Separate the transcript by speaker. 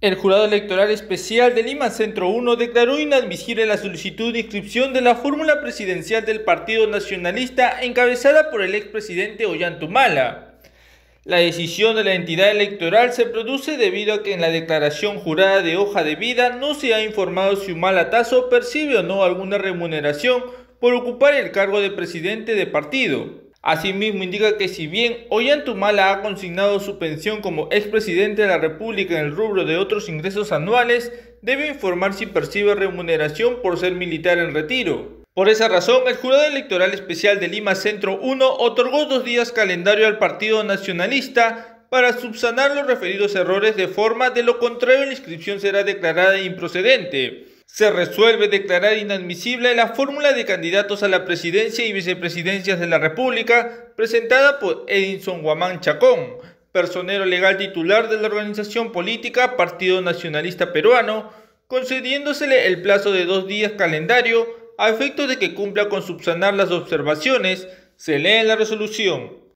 Speaker 1: El Jurado Electoral Especial de Lima Centro 1 declaró inadmisible la solicitud de inscripción de la fórmula presidencial del Partido Nacionalista encabezada por el expresidente Ollantumala. La decisión de la entidad electoral se produce debido a que en la declaración jurada de hoja de vida no se ha informado si Humala-Tazo percibe o no alguna remuneración por ocupar el cargo de presidente de partido. Asimismo, indica que si bien Ollantumala ha consignado su pensión como expresidente de la República en el rubro de otros ingresos anuales, debe informar si percibe remuneración por ser militar en retiro. Por esa razón, el Jurado Electoral Especial de Lima Centro 1 otorgó dos días calendario al Partido Nacionalista para subsanar los referidos errores de forma de lo contrario la inscripción será declarada improcedente se resuelve declarar inadmisible la fórmula de candidatos a la presidencia y vicepresidencias de la República presentada por Edinson Guamán Chacón, personero legal titular de la organización política Partido Nacionalista Peruano, concediéndosele el plazo de dos días calendario a efecto de que cumpla con subsanar las observaciones, se lee en la resolución.